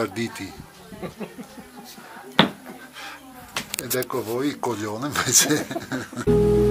Arditi. Ed ecco voi il coglione invece.